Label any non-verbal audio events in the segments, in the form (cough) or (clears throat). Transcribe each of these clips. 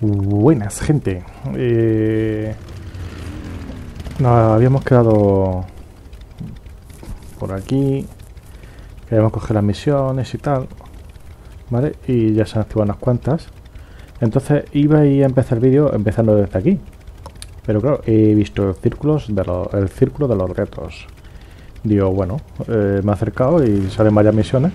Buenas, gente. Eh, nos habíamos quedado por aquí. Queríamos coger las misiones y tal. ¿Vale? Y ya se han activado unas cuantas. Entonces iba a empezar el vídeo empezando desde aquí. Pero claro, he visto círculos el círculo de los retos. Digo, bueno, eh, me he acercado y salen varias misiones.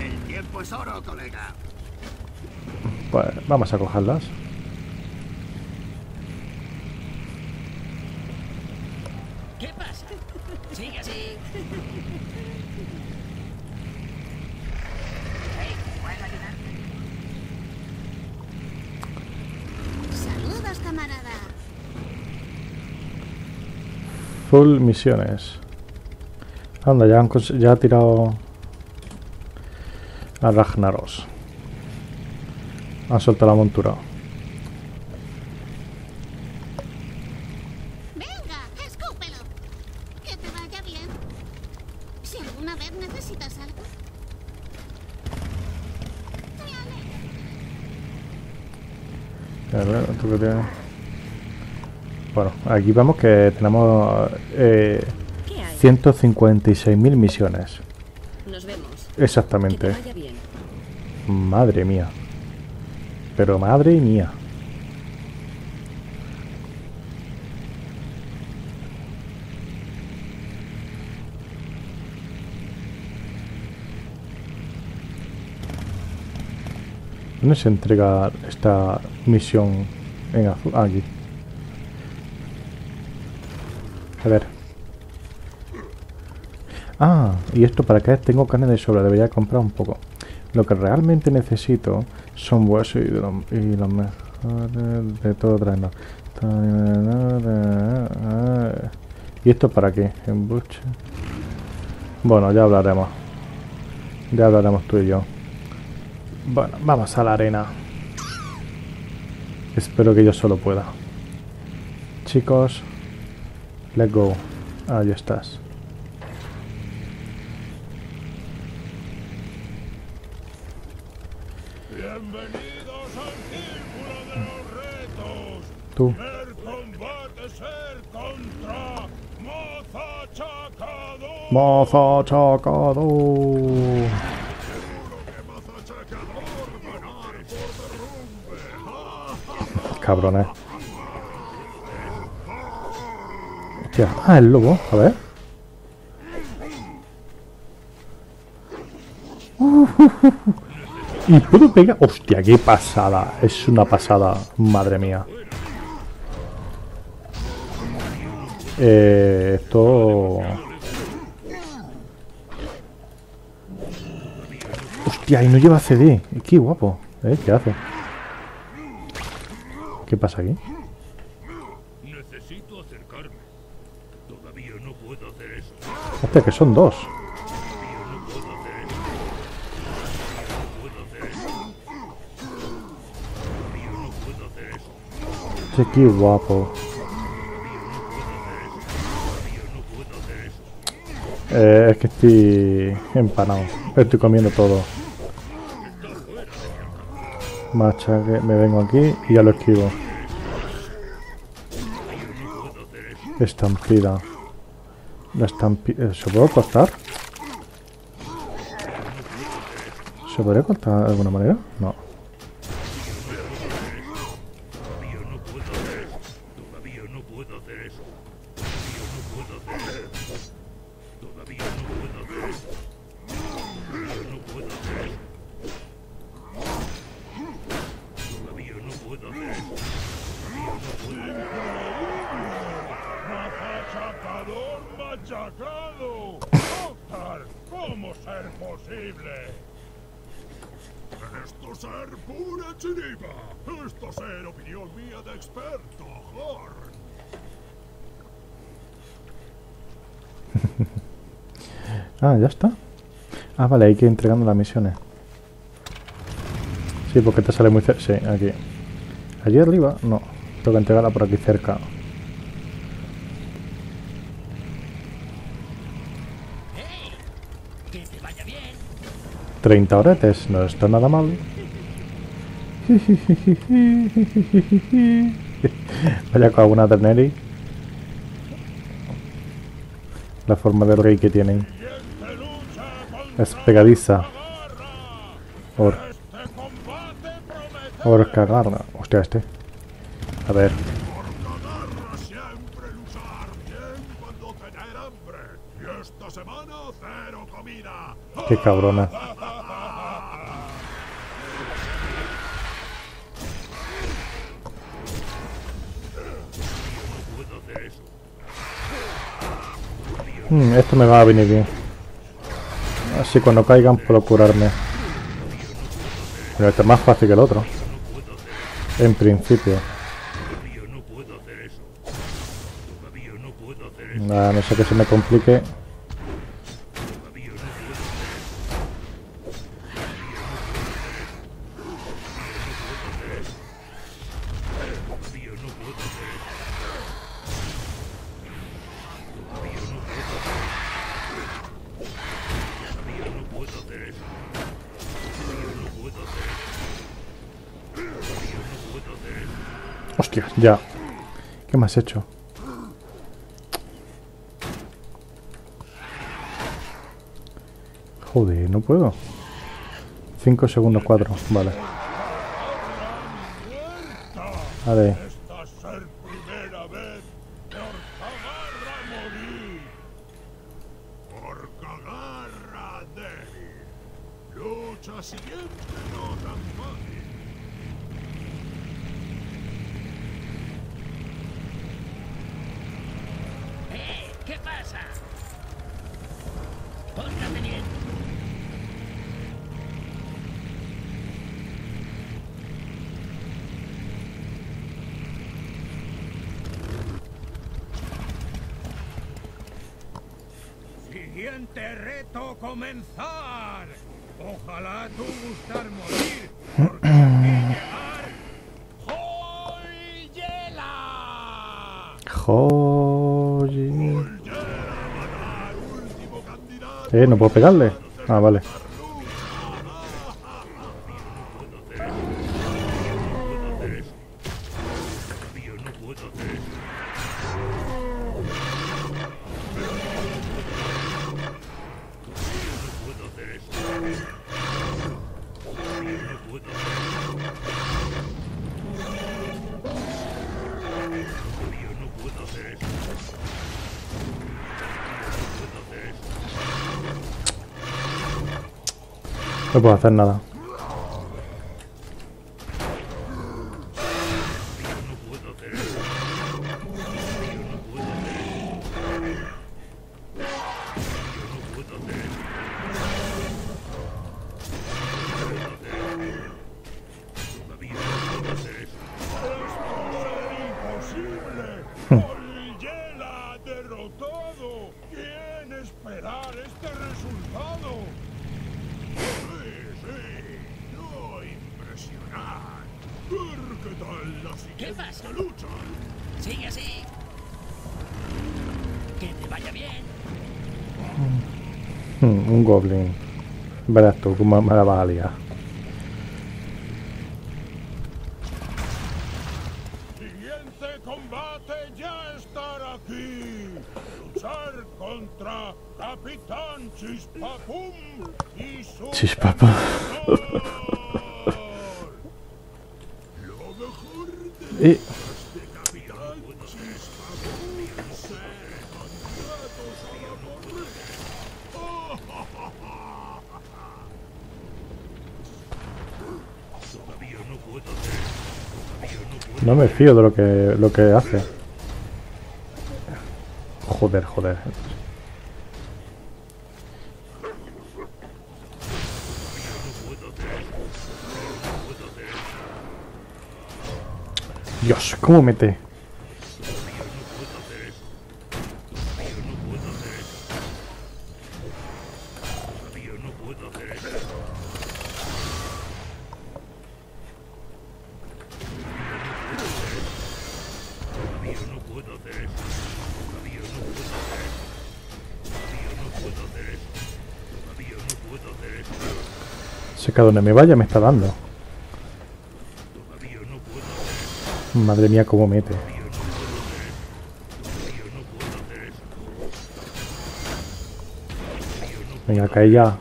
El tiempo es oro, colega. Pues vamos a cogerlas. ¿Qué pasa? Sigue así. Saludos, camarada. Full misiones. Anda, ya, han ya ha tirado a Ragnaros. Han soltado la montura. Venga, escúpelo. Que te vaya bien. Si alguna vez necesitas algo. Me alegra. A ver, ¿tú qué tienes? Bueno, aquí vemos que tenemos eh, ¿Qué hay? 156.000 misiones. Nos vemos. Exactamente. Madre mía. Pero madre mía. ¿Dónde se entrega esta misión en azul? Ah, aquí. A ver. Ah, ¿y esto para qué? Tengo carne de sobra, debería comprar un poco. Lo que realmente necesito son huesos y, los, y mejores de todo traernos. ¿Y esto para qué? Embuche. Bueno, ya hablaremos. Ya hablaremos tú y yo. Bueno, vamos a la arena. Espero que yo solo pueda. Chicos, let's go. Ahí estás. Tú. Mozo chocado. Cabrones. Hostia. Ah, el lobo. A ver. (laughs) Y puedo pegar. Hostia, qué pasada. Es una pasada. Madre mía. Eh, esto. Hostia, y no lleva CD. Qué guapo. ¿Eh? ¿Qué hace? ¿Qué pasa aquí? Necesito acercarme. Todavía no puedo hacer eso. Hostia, que son dos. Qué guapo. Eh, es que estoy empanado. Estoy comiendo todo. Machaque, me vengo aquí y ya lo esquivo. Estampida. La estampida. ¿Se puede cortar? ¿Se podría cortar de alguna manera? No. Chiripa. Esto ser opinión mía de experto, Horn. (laughs) Ah, ya está. Ah, vale, hay que ir entregando las misiones. Sí, porque te sale muy cerca. Sí, aquí. Allí arriba, no. Tengo que entregarla por aquí cerca. Que te vaya bien. 30 horetes, no está nada mal. (laughs) Vaya alguna terneri. La forma del rey que tienen. Es pegadiza. Or. Orca garra. Hostia, este. A ver. Garra siempre Hmm, esto me va a venir bien. Así cuando caigan puedo curarme. Pero este es más fácil que el otro. En principio. Nada, no sé que se me complique. Hostia, ya. ¿Qué me has hecho? Joder, no puedo. 5 segundos 4, vale. Orcagarra débil. Lucha siguiente no Siguiente reto comenzar. Ojalá tú gustar morir. (clears throat) Eh, no puedo pegarle. Ah, vale. No puedo hacer nada. Qué tal la siguiente pasa? lucha. Sigue así. Que te vaya bien. Hmm, un goblin. Verás tú cómo me la vas a liar. Siguiente combate ya estará aquí. Luchar contra Capitán Chispapum y su Chispapum. capitán. Lo mejor de No me fío de lo que, lo que hace. Joder, joder. Puedo hacer eso. Sé a donde me vaya me está dando. Madre mía, cómo mete. Venga, cae ya.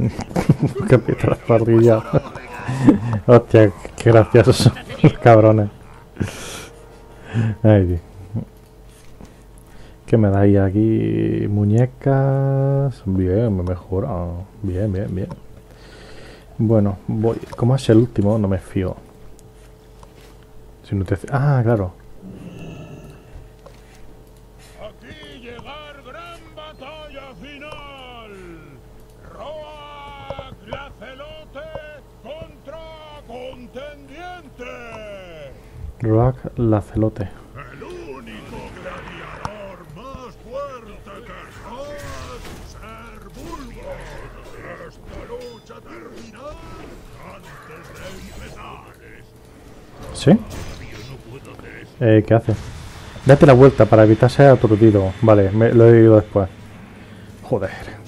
(laughs) capitán a la par. Capitán Parrilla. (laughs) Hostia, qué graciosos (laughs) los cabrones. Ay. ¿Qué me dais aquí? Muñecas. Bien, me mejora. Bien, bien, bien. Bueno, voy. Como es el último, no me fío. Si no te... Ah, claro. Rock Lacelote. El único gladiador más fuerte que jamás ser Bulgor. Esta lucha terminará antes de empezar. ¿Sí? Eh, ¿Qué hace? Date la vuelta para evitar ser aturdido. Vale, me, lo he oído después. Joder.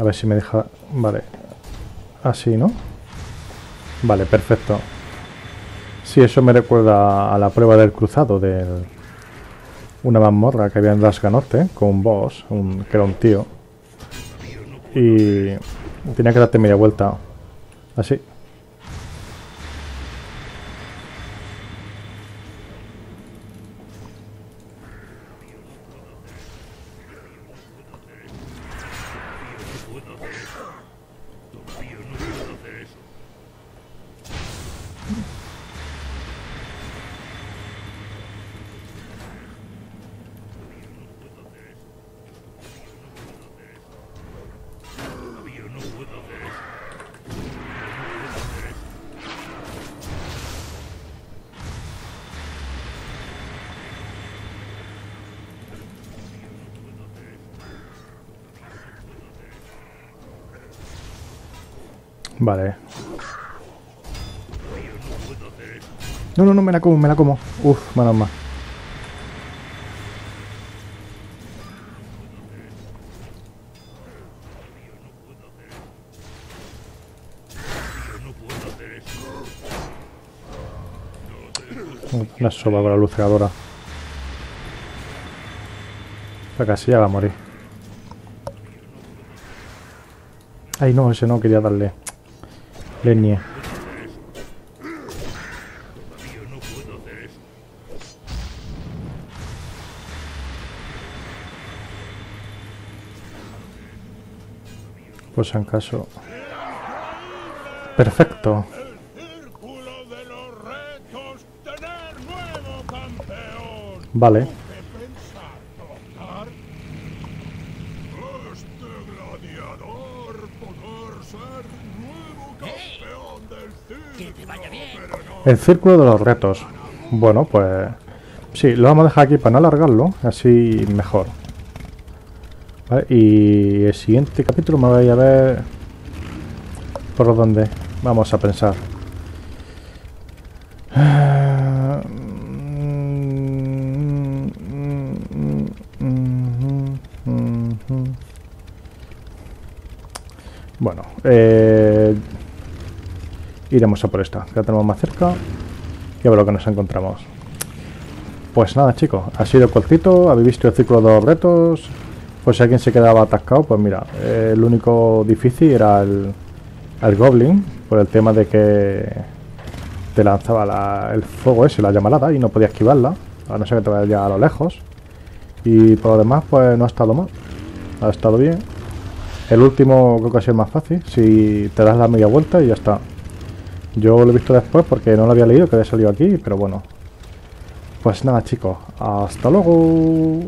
A ver si me deja... Vale. Así, ¿no? Vale, perfecto. Sí, eso me recuerda a la prueba del cruzado del... Una mazmorra que había en Rasga Norte, con un boss, un, que era un tío. Y tenía que darte media vuelta. Así. Vale. No, no, no, me la como, me la como. Uf, menos mal. Una soba con la luceadora. La casilla va a morir. Ay, no, ese no quería darle. Leña. Pues en caso. Perfecto. Vale. ¿Qué pensar, Doctor? Este gladiador poder ser nuevo campeón del Que te circo, vaya bien. pero no El círculo de los retos. Bueno, pues... Sí, lo vamos a dejar aquí para no alargarlo. Así mejor. Y el siguiente capítulo me voy a ver... ¿Por dónde? Vamos a pensar. Bueno, eh, iremos a por esta, que la tenemos más cerca. Y a ver lo que nos encontramos. Pues nada, chicos, ha sido cortito. Habéis visto el círculo de los retos. Pues si alguien se quedaba atascado, pues mira, el único difícil era el, el Goblin, por el tema de que te lanzaba la- el fuego ese, la llamarada, y no podía esquivarla, a no ser que te vayas a lo lejos. Y por lo demás, pues no ha estado mal. Ha estado bien. El último creo que ha sido más fácil, si te das la media vuelta y ya está. Yo lo he visto después porque no lo había leído que había salido aquí, pero bueno. Pues nada chicos, hasta luego.